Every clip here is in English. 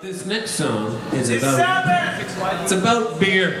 This next song is about it's about beer.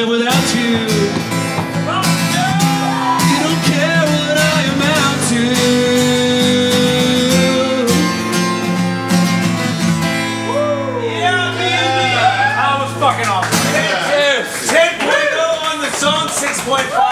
live without you. You don't care what I amount to. That was fucking awesome. 10.0 on the song, 6.5